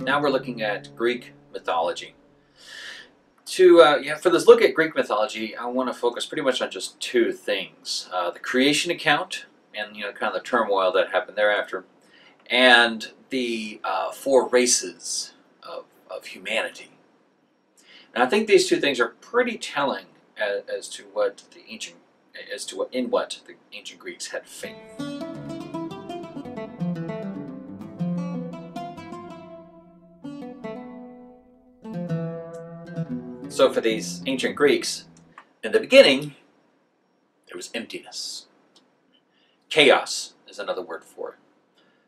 Now we're looking at Greek mythology. To uh, yeah, for this look at Greek mythology, I want to focus pretty much on just two things: uh, the creation account and you know kind of the turmoil that happened thereafter, and the uh, four races of, of humanity. And I think these two things are pretty telling as, as to what the ancient as to what in what the ancient Greeks had faith. So for these ancient Greeks, in the beginning, there was emptiness. Chaos is another word for it.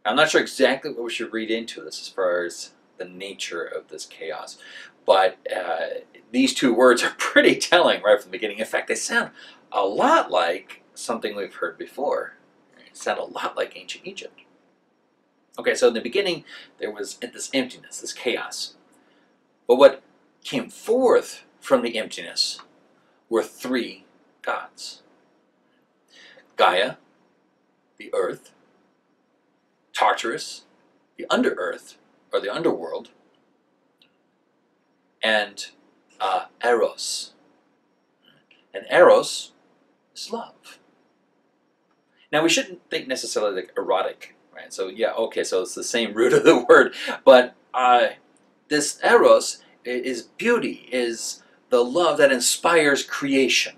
I'm not sure exactly what we should read into this as far as the nature of this chaos, but uh, these two words are pretty telling right from the beginning. In fact, they sound a lot like something we've heard before. They sound a lot like ancient Egypt. Okay, so in the beginning, there was this emptiness, this chaos. But what came forth from the emptiness were three gods Gaia, the earth, Tartarus, the under earth, or the underworld, and uh, Eros. And Eros is love. Now, we shouldn't think necessarily like erotic, right? So, yeah, okay, so it's the same root of the word, but uh, this Eros is beauty, is the love that inspires creation.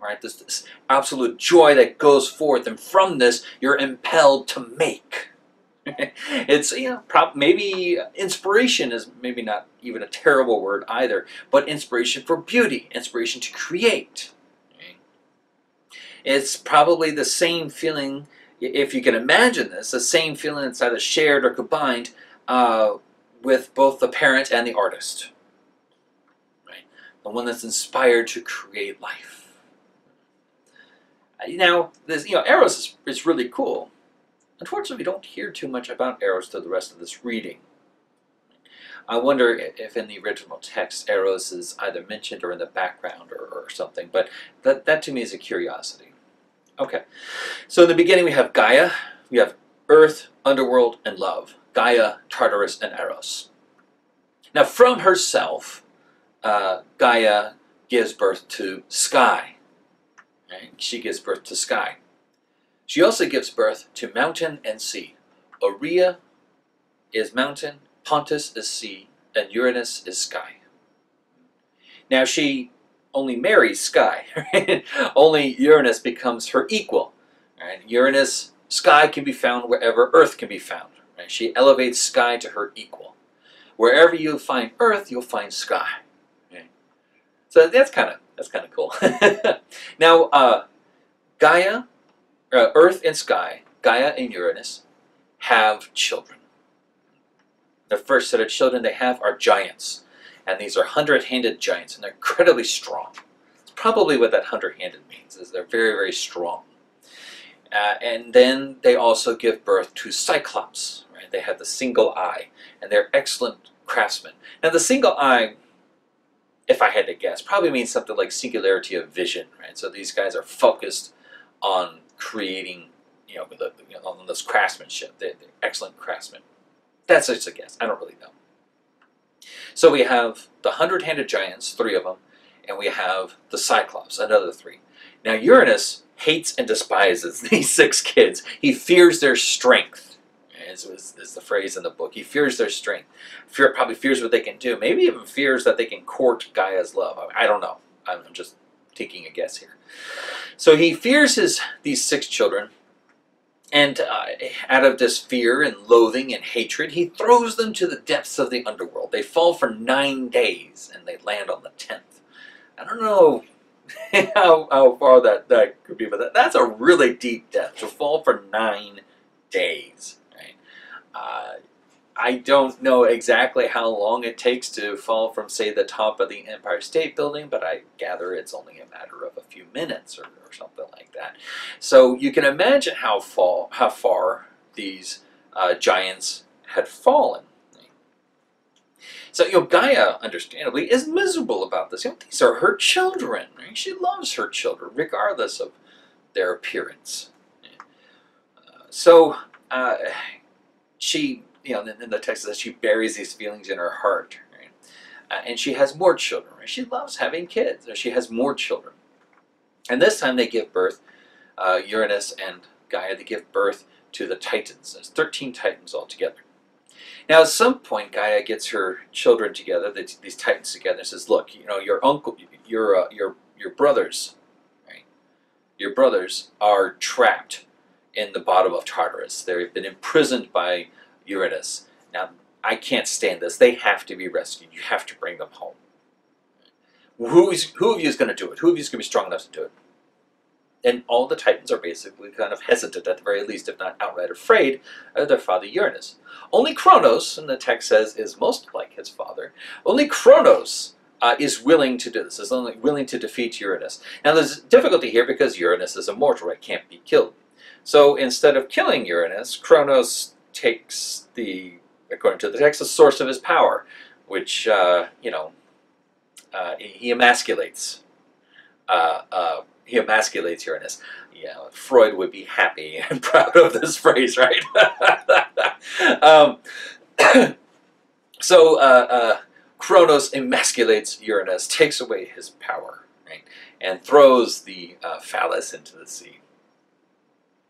Right? This, this absolute joy that goes forth, and from this you're impelled to make. it's you know prob- maybe inspiration is maybe not even a terrible word either, but inspiration for beauty, inspiration to create. It's probably the same feeling, if you can imagine this, the same feeling that's either shared or combined uh, with both the parent and the artist. Right? The one that's inspired to create life. Uh, now, this, you know, Eros is, is really cool. Unfortunately, we don't hear too much about Eros through the rest of this reading. I wonder if in the original text Eros is either mentioned or in the background or, or something, but that, that to me is a curiosity. Okay, so in the beginning we have Gaia, we have Earth, Underworld, and Love. Gaia, Tartarus, and Eros. Now, from herself, uh, Gaia gives birth to Sky. Right? She gives birth to Sky. She also gives birth to mountain and sea. Ourea is mountain, Pontus is sea, and Uranus is sky. Now she only marries Sky. Right? only Uranus becomes her equal. Right? Uranus, Sky can be found wherever Earth can be found. Right? She elevates Sky to her equal. Wherever you find Earth, you'll find Sky. So that's kind of that's kind of cool. now, uh, Gaia, uh, Earth and Sky, Gaia and Uranus, have children. The first set of children they have are giants, and these are hundred-handed giants, and they're incredibly strong. It's probably what that hundred-handed means, is they're very, very strong. Uh, and then they also give birth to Cyclops. Right? They have the single eye, and they're excellent craftsmen. Now, the single eye, if I had to guess, probably means something like singularity of vision. Right? So these guys are focused on creating, you know, the, you know on this craftsmanship. They're excellent craftsmen. That's just a guess. I don't really know. So we have the hundred-handed giants, three of them, and we have the Cyclops, another three. Now Uranus hates and despises these six kids. He fears their strength, is, is, is the phrase in the book. He fears their strength. Fear, probably fears what they can do. Maybe even fears that they can court Gaia's love. I, I don't know. I'm just taking a guess here. So he fears his these six children, and uh, out of this fear and loathing and hatred, he throws them to the depths of the underworld. They fall for nine days, and they land on the tenth. I don't know how, how far that, that could be, but that, that's a really deep depth to fall for nine days. Right? Uh, I don't know exactly how long it takes to fall from, say, the top of the Empire State Building, but I gather it's only a matter of a few minutes or, or something like that. So you can imagine how, fall, how far these uh, giants had fallen. So, you know, Gaia, understandably, is miserable about this. You know, these are her children. Right? She loves her children, regardless of their appearance. Uh, so, uh, she, you know, in the text says she buries these feelings in her heart. Right? Uh, and she has more children. Right? She loves having kids. She has more children. And this time they give birth, uh, Uranus and Gaia, they give birth to the Titans. There's 13 Titans altogether. Now, at some point, Gaia gets her children together, these Titans together, and says, "Look, you know, your uncle, your uh, your your brothers, right? Your brothers are trapped in the bottom of Tartarus. They've been imprisoned by Uranus. Now, I can't stand this. They have to be rescued. You have to bring them home. Who's who of you is going to do it? Who of you is going to be strong enough to do it?" and all the Titans are basically kind of hesitant, at the very least, if not outright afraid, of their father Uranus. Only Kronos, and the text says, is most like his father. Only Kronos uh, is willing to do this, is only willing to defeat Uranus. Now, there's difficulty here because Uranus is immortal, it can't be killed. So instead of killing Uranus, Kronos takes the, according to the text, the source of his power, which, uh, you know, uh, he emasculates uh, uh, he emasculates Uranus. Yeah, Freud would be happy and proud of this phrase, right? um, so uh, uh, Kronos emasculates Uranus, takes away his power, right, and throws the uh, phallus into the sea.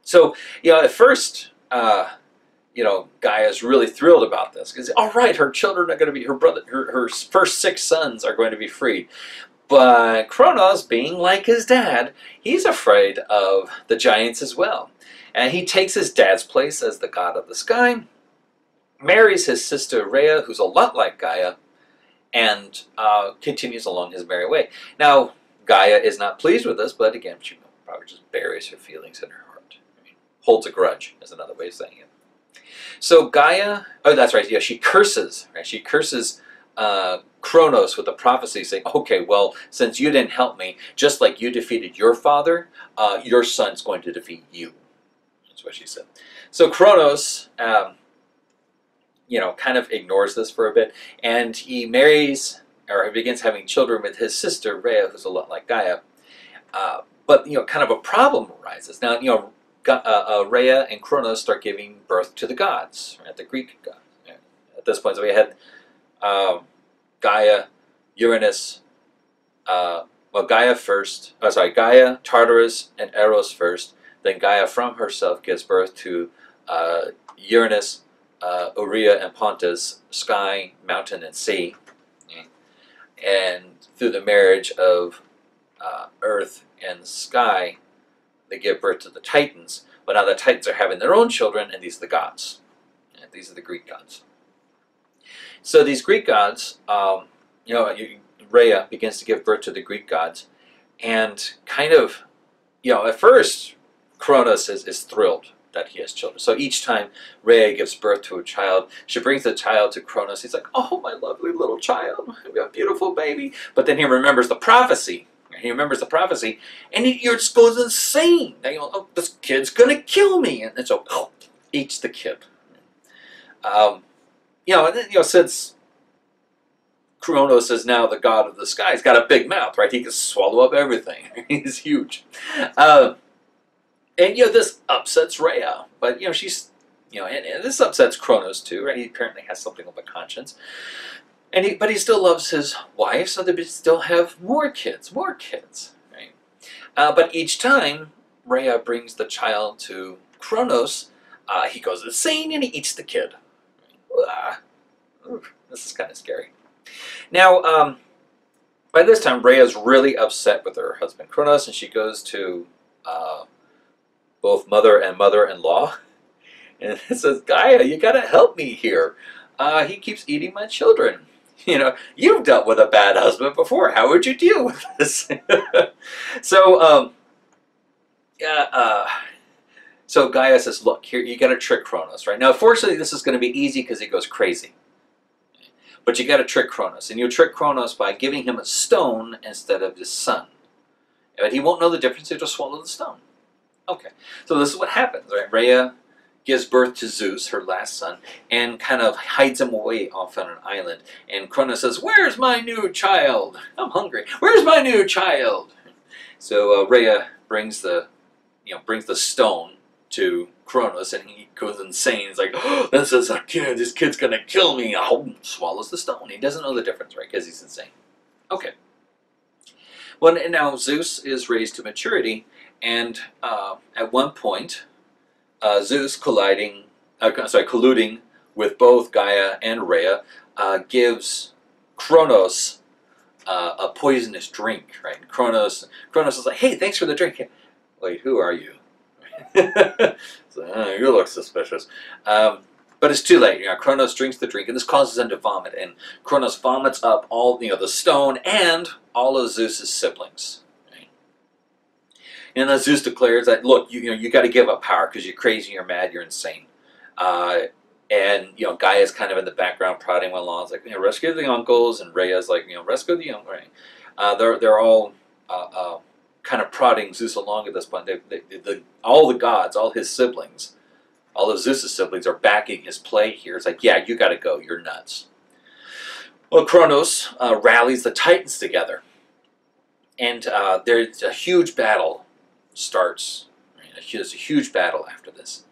So, you know, at first, uh, you know, Gaia's really thrilled about this because, all right, her children are going to be her brother, her, her first six sons are going to be freed. But Kronos, being like his dad, he's afraid of the giants as well. And he takes his dad's place as the god of the sky, marries his sister Rhea, who's a lot like Gaia, and uh, continues along his merry way. Now, Gaia is not pleased with this, but again, she probably just buries her feelings in her heart. I mean, holds a grudge, is another way of saying it. So Gaia, oh, that's right, yeah, she curses, right? She curses uh, Kronos with a prophecy saying, okay, well, since you didn't help me, just like you defeated your father, uh, your son's going to defeat you. That's what she said. So Kronos, um, you know, kind of ignores this for a bit, and he marries, or he begins having children with his sister, Rhea, who's a lot like Gaia. Uh, but, you know, kind of a problem arises. Now, you know, uh, uh, Rhea and Kronos start giving birth to the gods, right, the Greek gods. At this point, so we had um, Gaia, Uranus, uh, well, Gaia first, oh, sorry, Gaia, Tartarus, and Eros first. Then Gaia from herself gives birth to uh, Uranus, uh, and Pontus, sky, mountain, and sea. And through the marriage of uh, earth and sky, they give birth to the Titans. But now the Titans are having their own children, and these are the gods. These are the Greek gods. So these Greek gods, um, you know, Rhea begins to give birth to the Greek gods, and kind of, you know, at first, Kronos is, is thrilled that he has children. So each time Rhea gives birth to a child, she brings the child to Kronos. He's like, oh, my lovely little child, a beautiful baby. But then he remembers the prophecy. He remembers the prophecy, and he just goes insane. Know, oh, this kid's going to kill me. And so, oh, eats the kid. Um, you know, you know, since Kronos is now the god of the sky, he's got a big mouth, right? He can swallow up everything. he's huge. Uh, and, you know, this upsets Rhea. But, you know, she's, you know, and, and, this upsets Kronos too, right? He apparently has something of a conscience. And he, but he still loves his wife, so they still have more kids, more kids, right? Uh, but each time Rhea brings the child to Kronos, uh, he goes insane and he eats the kid. Ah, this is kind of scary. Now, um, by this time, Rhea's really upset with her husband Kronos, and she goes to uh, both mother and mother-in-law, and says, "Gaia, you got to help me here. Uh, he keeps eating my children. You know, you've dealt with a bad husband before. How would you deal with this?" so, um, yeah. Uh, so Gaia says, look, here you got to trick Kronos, right? Now, fortunately, this is going to be easy because he goes crazy. But you got to trick Kronos, and you trick Kronos by giving him a stone instead of his son. But he won't know the difference, he'll just swallow the stone. Okay, so this is what happens, right? Rhea gives birth to Zeus, her last son, and kind of hides him away off on an island. And Kronos says, "Where's my new child? I'm hungry. Where's my new child?" So uh, Rhea brings the, you know, brings the stone to Cronus, and he goes insane. He's like, oh, "This is a kid. This kid's gonna kill me." Oh, swallows the stone. He doesn't know the difference, right? Because he's insane. Okay. Well, now Zeus is raised to maturity, and uh, at one point, uh, Zeus colliding, uh, sorry, colluding with both Gaia and Rhea, uh, gives Kronos uh, a poisonous drink, right? And Kronos, Kronos is like, "Hey, thanks for the drink." Wait, who are you? so, oh, you look suspicious. Um, but it's too late. You know, Kronos drinks the drink, and this causes him to vomit. And Kronos vomits up all, you know, the stone and all of Zeus's siblings. And then Zeus declares that, look, you, you know, you got to give up power because you're crazy, you're mad, you're insane. Uh, and you know, Gaia's kind of in the background prodding along, it's like, you know, rescue the uncles, and Rhea's like, you know, rescue the young. Uh, they're they're all uh, uh, kind of prodding Zeus along at this point. They, they, the, all the gods, all his siblings, all of Zeus's siblings are backing his play here. It's like, yeah, you got to go. You're nuts. Well, Kronos uh, rallies the Titans together, and uh, there's a huge battle starts. There's a huge battle after this.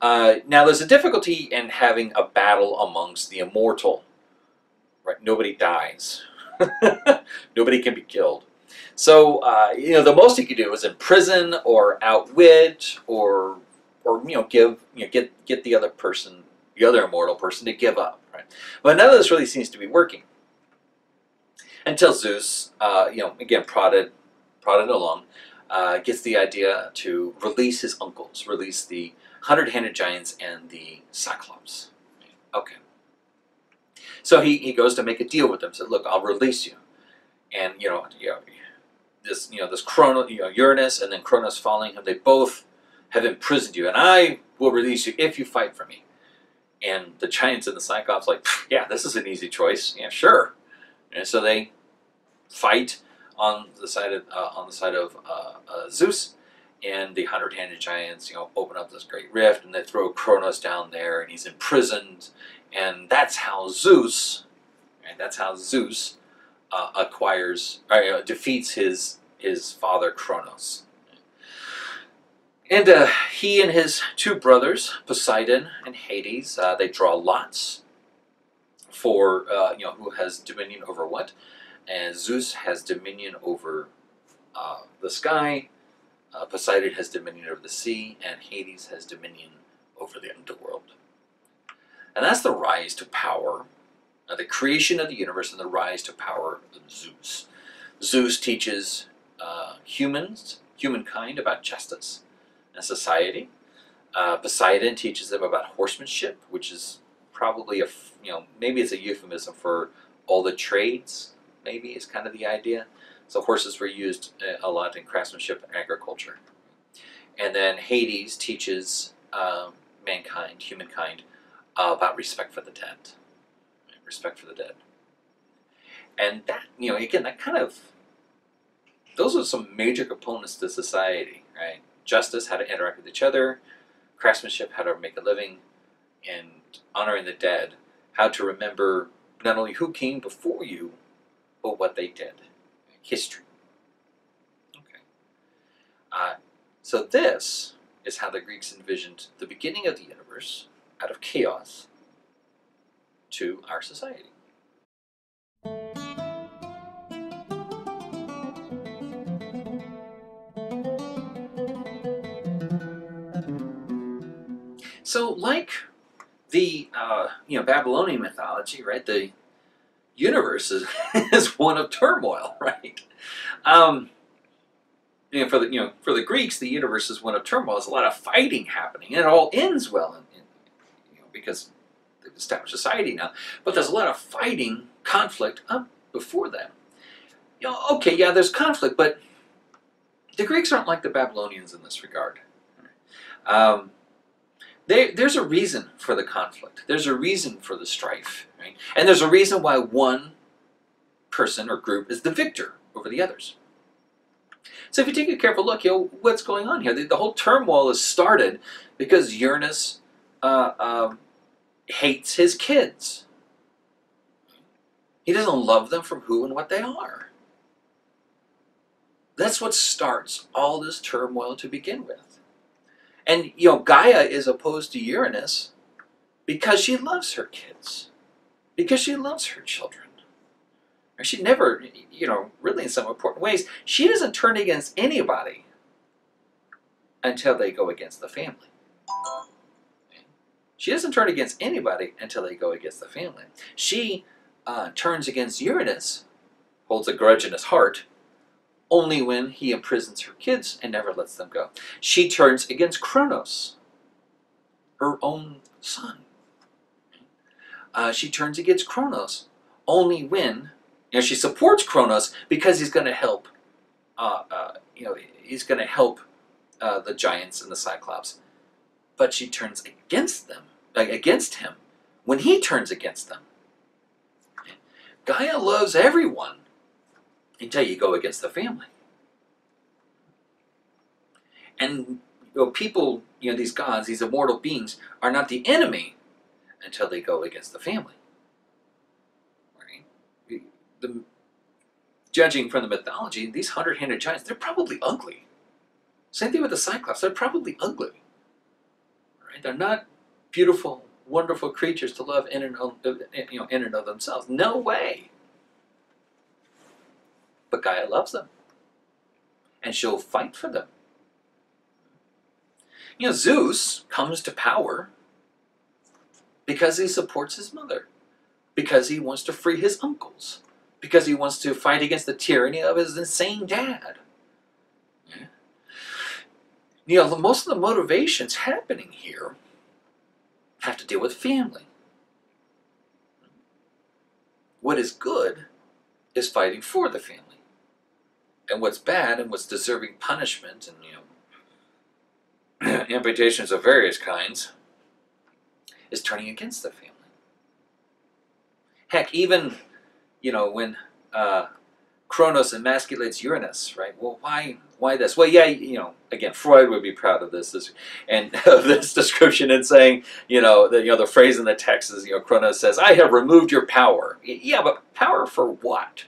Uh, now, there's a difficulty in having a battle amongst the immortal. Right? Nobody dies. Nobody can be killed. So, uh, you know, the most you could do is imprison or outwit or, or you know, give, you know, get get the other person, the other immortal person, to give up. Right? But none of this really seems to be working until Zeus, uh, you know, again prodded, prodded along, uh, gets the idea to release his uncles, release the hundred-handed giants and the Cyclops. Okay. So he, he goes to make a deal with them. Said, "Look, I'll release you." And you know, you know, this you know this Chrono, you know, Uranus and then Cronus following him. They both have imprisoned you, and I will release you if you fight for me. And the giants and the Cyclops like, yeah, this is an easy choice. Yeah, sure. And so they fight on the side of uh, on the side of uh, uh, Zeus, and the hundred-handed giants, you know, open up this great rift, and they throw Kronos down there, and he's imprisoned, and that's how Zeus, and that's how Zeus uh, acquires, or, defeats his his father Kronos. And uh, he and his two brothers, Poseidon and Hades, uh, they draw lots for you know who has dominion over what and Zeus has dominion over uh, the sky, uh, Poseidon has dominion over the sea, and Hades has dominion over the underworld. And that's the rise to power, uh, the creation of the universe and the rise to power of Zeus. Zeus teaches uh, humans, humankind, about justice and society. Uh, Poseidon teaches them about horsemanship, which is probably a, you know, maybe it's a euphemism for all the trades maybe is kind of the idea. So horses were used uh, a lot in craftsmanship and agriculture. And then Hades teaches um, mankind, humankind, uh, about respect for the dead. Respect for the dead. And that, you know, again, that kind of, those are some major components to society, right? Justice, how to interact with each other, craftsmanship, how to make a living, and honoring the dead, how to remember not only who came before you, but what they did. History. Okay. Uh, so this is how the Greeks envisioned the beginning of the universe out of chaos to our society. So, like the uh, you know Babylonian mythology, right? The universe is, is one of turmoil, right? Um, know, for the you know for the Greeks, the universe is one of turmoil. There's a lot of fighting happening, and it all ends well, in, in, you know, because they've established society now. But there's a lot of fighting, conflict up before that. You know, okay, yeah, there's conflict, but the Greeks aren't like the Babylonians in this regard. Um, they, there's a reason for the conflict. There's a reason for the strife. Right? And there's a reason why one person or group is the victor over the others. So if you take a careful look, you know, what's going on here? The, the whole turmoil is started because Uranus uh, uh, hates his kids. He doesn't love them for who and what they are. That's what starts all this turmoil to begin with. And, you know, Gaia is opposed to Uranus because she loves her kids, because she loves her children. And she never, you know, really in some important ways, she doesn't turn against anybody until they go against the family. She doesn't turn against anybody until they go against the family. She uh, turns against Uranus, holds a grudge in his heart, only when he imprisons her kids and never lets them go. She turns against Kronos, her own son. Uh, she turns against Kronos only when you know she supports Kronos because he's going to help. Uh, uh, you know he's going to help uh, the giants and the Cyclops, but she turns against them, against him, when he turns against them. Gaia loves everyone until you go against the family. And you know, people, you know, these gods, these immortal beings, are not the enemy until they go against the family. Right? The, judging from the mythology, these hundred-handed giants, they're probably ugly. Same thing with the Cyclops, they're probably ugly. Right? They're not beautiful, wonderful creatures to love in and of, you know, in and of themselves. No way. But Gaia loves them. And she'll fight for them. You know, Zeus comes to power because he supports his mother, because he wants to free his uncles, because he wants to fight against the tyranny of his insane dad. Yeah. You know, most of the motivations happening here have to deal with family. What is good is fighting for the family and what's bad and what's deserving punishment and you know amputations of various kinds is turning against the family. Heck, even you know when uh, Kronos emasculates Uranus, right? Well, why why this? Well, yeah, you know, again, Freud would be proud of this, this and of this description and saying, you know, the you know the phrase in the text is, you know, Kronos says, "I have removed your power." Yeah, but power for what?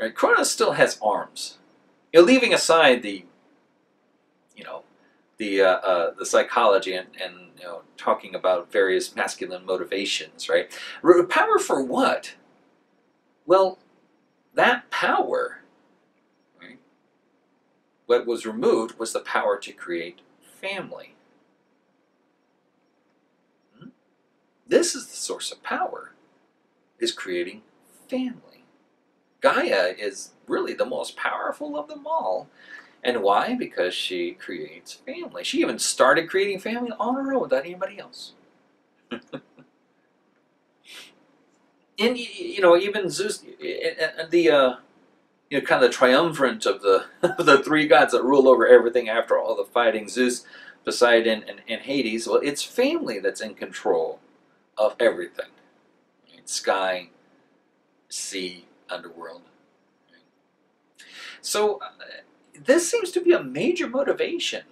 Right? Kronos still has arms. You know, leaving aside the, you know, the uh, uh, the psychology and, and you know talking about various masculine motivations, right? Power for what? Well, that power, right, what was removed was the power to create family. Hmm? This is the source of power, is creating family. Gaia is really the most powerful of them all. And why? Because she creates family. She even started creating family on her own without anybody else. and you know, even Zeus, the uh, you know, kind of the triumvirate of the the three gods that rule over everything after all the fighting, Zeus, Poseidon, and, and Hades. Well, it's family that's in control of everything. Sky, sea, underworld. So uh, this seems to be a major motivation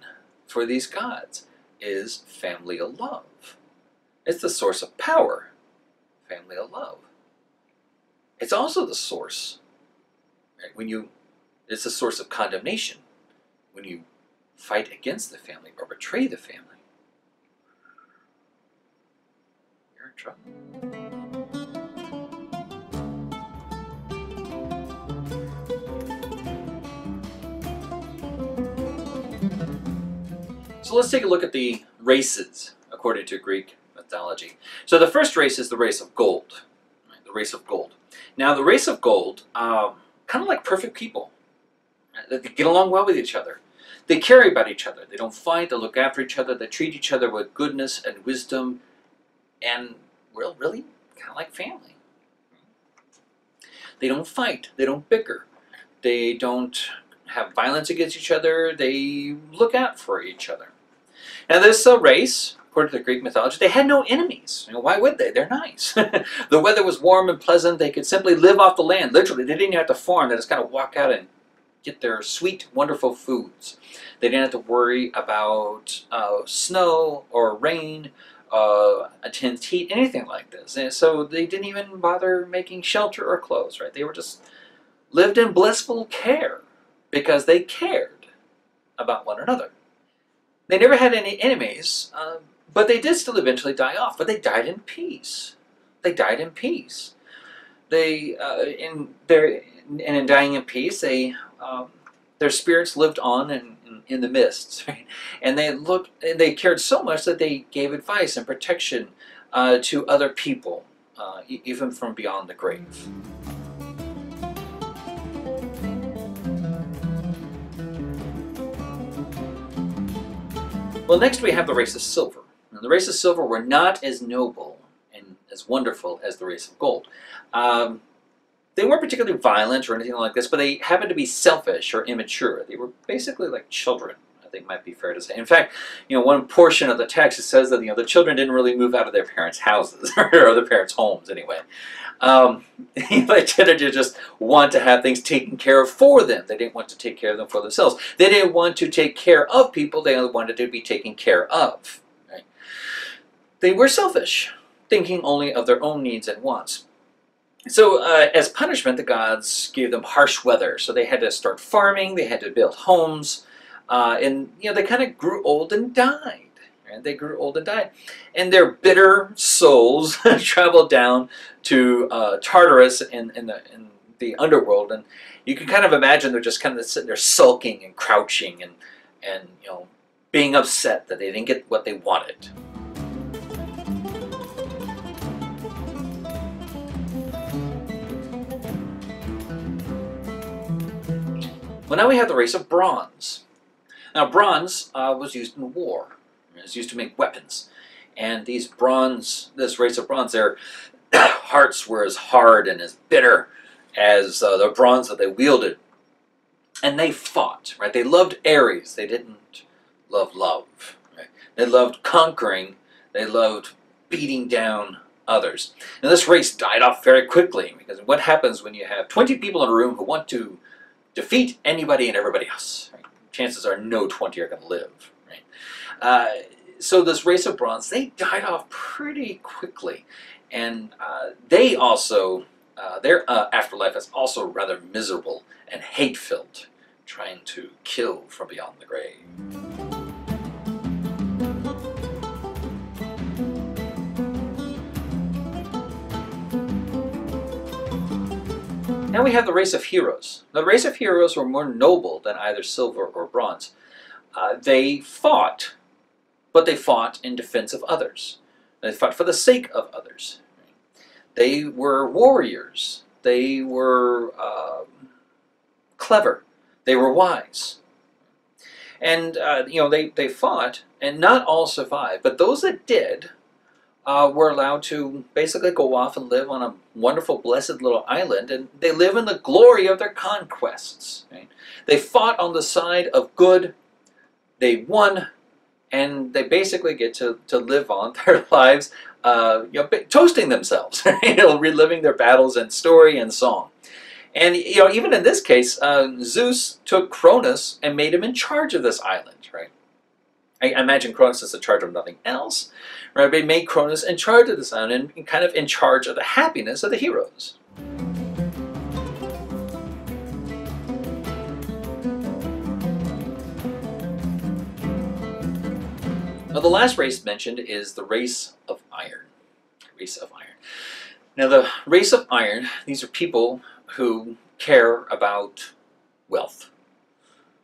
for these gods is family of love. It's the source of power, family of love. It's also the source, right, when you, it's the source of condemnation when you fight against the family or betray the family. You're in trouble. So let's take a look at the races according to Greek mythology. So the first race is the race of gold. Right? The race of gold. Now the race of gold, um, kind of like perfect people. They get along well with each other. They care about each other. They don't fight. They look after each other. They treat each other with goodness and wisdom, and well, really kind of like family. They don't fight. They don't bicker. They don't have violence against each other. They look out for each other. Now this uh, race, according to the Greek mythology, they had no enemies. You know, why would they? They're nice. the weather was warm and pleasant. They could simply live off the land. Literally, they didn't have to farm. They just kind of walk out and get their sweet, wonderful foods. They didn't have to worry about uh, snow or rain, uh, intense heat, anything like this. And so they didn't even bother making shelter or clothes, right? They were just lived in blissful care because they cared about one another. They never had any enemies, uh, but they did still eventually die off. But they died in peace. They died in peace. They uh, in their and in dying in peace, they um, their spirits lived on in, in, in the mists, right? and they looked. And they cared so much that they gave advice and protection uh, to other people, uh, even from beyond the grave. Well, next we have the race of silver. Now, the race of silver were not as noble and as wonderful as the race of gold. Um, they weren't particularly violent or anything like this, but they happened to be selfish or immature. They were basically like children. Think might be fair to say. In fact, you know, one portion of the text it says that you know the children didn't really move out of their parents' houses or their parents' homes anyway. Um, they tended to just want to have things taken care of for them. They didn't want to take care of them for themselves. They didn't want to take care of people. They only wanted to be taken care of. Right? They were selfish, thinking only of their own needs and wants. So, uh, as punishment, the gods gave them harsh weather. So they had to start farming. They had to build homes, uh, and you know they kind of grew old and died. And they grew old and died, and their bitter souls traveled down to uh, Tartarus in the in the underworld, and you can kind of imagine they're just kind of sitting there sulking and crouching and and you know being upset that they didn't get what they wanted. Well, now we have the race of bronze. Now, bronze uh, was used in war. It was used to make weapons. And these bronze, this race of bronze, their hearts were as hard and as bitter as uh, the bronze that they wielded. And they fought, right? They loved Ares. They didn't love love. Right? They loved conquering. They loved beating down others. And this race died off very quickly because what happens when you have 20 people in a room who want to defeat anybody and everybody else? Chances are no 20 are going to live. Right? Uh, so this race of bronze, they died off pretty quickly. And uh, they also, uh, their uh, afterlife is also rather miserable and hate-filled, trying to kill from beyond the grave. Now we have the race of heroes. The race of heroes were more noble than either silver or bronze. Uh, they fought, but they fought in defense of others. They fought for the sake of others. They were warriors. They were uh, clever. They were wise. And, uh, you know, they, they fought, and not all survived. But those that did uh, were allowed to basically go off and live on a wonderful, blessed little island, and they live in the glory of their conquests. Right? They fought on the side of good, they won, and they basically get to, to live on their lives, uh, you know, toasting themselves, you know, reliving their battles and story and song. And you know, even in this case, uh, Zeus took Cronus and made him in charge of this island, right? I imagine Cronus is in charge of nothing else, right? He made Cronus in charge of the sun and kind of in charge of the happiness of the heroes. Now, the last race mentioned is the race of iron. Race of iron. Now, the race of iron, these are people who care about wealth.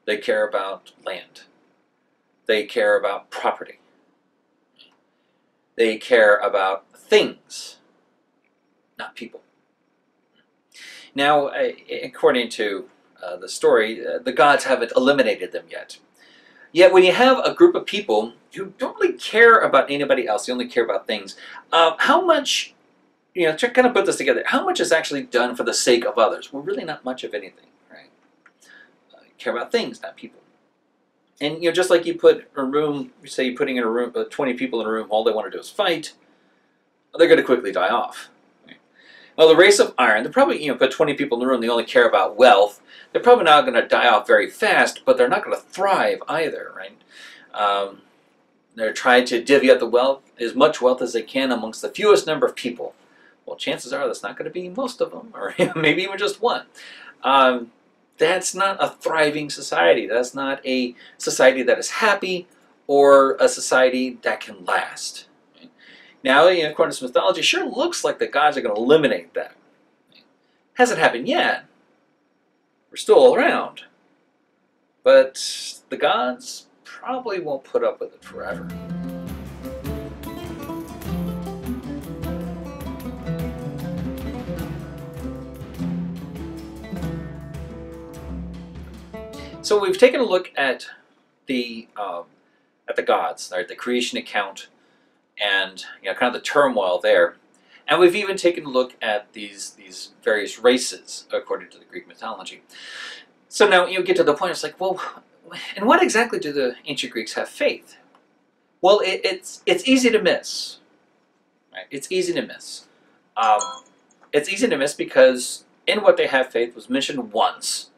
They care about land. They care about property. They care about things, not people. Now, according to uh, the story, uh, the gods haven't eliminated them yet. Yet, when you have a group of people who don't really care about anybody else, they only care about things, uh, how much, you know, to kind of put this together, how much is actually done for the sake of others? Well, really not much of anything, right? Uh, care about things, not people. And, you know, just like you put a room, say you're putting in a room, uh, 20 people in a room, all they want to do is fight, they're going to quickly die off. Well, the race of iron, they're probably, you know, put 20 people in the room, they only care about wealth. They're probably not going to die off very fast, but they're not going to thrive either, right? Um, they're trying to divvy up the wealth, as much wealth as they can amongst the fewest number of people. Well, chances are that's not going to be most of them, or maybe even just one. Um, that's not a thriving society. That's not a society that is happy or a society that can last. Now, in according to mythology, sure looks like the gods are going to eliminate that. Hasn't happened yet. We're still all around. But the gods probably won't put up with it forever. So we've taken a look at the um, at the gods, right, the creation account, and you know, kind of the turmoil there. And we've even taken a look at these these various races according to the Greek mythology. So now you get to the point. It's like, well, in what exactly do the ancient Greeks have faith? Well, it, it's it's easy to miss. Right? It's easy to miss. Um, it's easy to miss because in what they have faith was mentioned once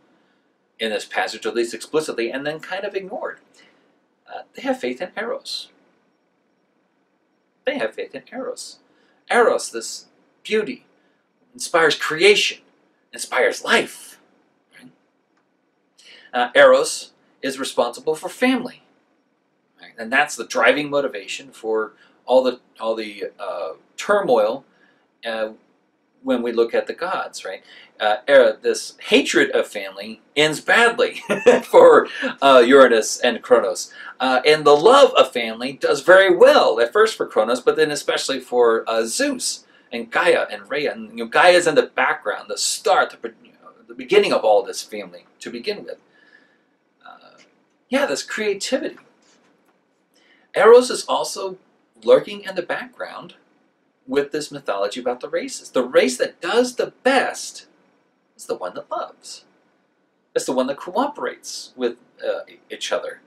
in this passage, at least explicitly, and then kind of ignored. Uh, they have faith in Eros. They have faith in Eros. Eros, this beauty, inspires creation, inspires life. Uh, Eros is responsible for family, right? and that's the driving motivation for all the all the uh, turmoil uh, when we look at the gods, right? Uh, this hatred of family ends badly for uh, Uranus and Kronos. Uh, and the love of family does very well, at first for Kronos, but then especially for uh, Zeus and Gaia and Rhea. And you know, Gaia's in the background, the start, the, the beginning of all this family to begin with. Uh, yeah, this creativity. Eros is also lurking in the background with this mythology about the races. The race that does the best is the one that loves. It's the one that cooperates with uh, each other.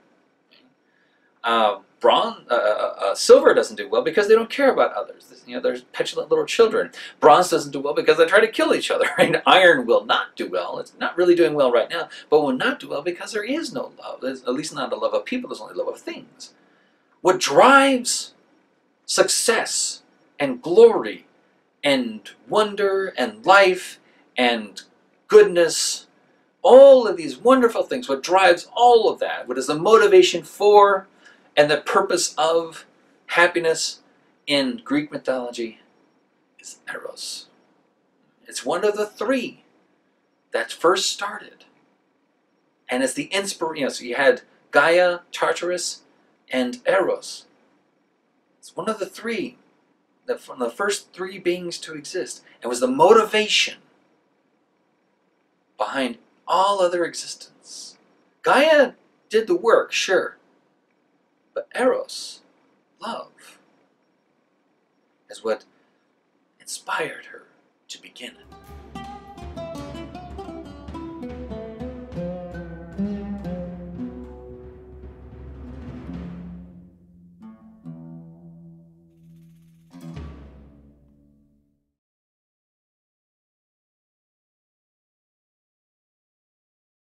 Uh, bronze, uh, uh, uh, silver doesn't do well because they don't care about others. You know, they're petulant little children. Bronze doesn't do well because they try to kill each other. And iron will not do well. It's not really doing well right now, but will not do well because there is no love. There's at least not a love of people. There's only love of things. What drives success and glory and wonder and life and goodness, all of these wonderful things, what drives all of that, what is the motivation for and the purpose of happiness in Greek mythology is Eros. It's one of the three that first started. And it's the inspiration. You know, so you had Gaia, Tartarus, and Eros. It's one of the three the, from the first three beings to exist and was the motivation behind all other existence. Gaia did the work, sure, but Eros, love, is what inspired her to begin it.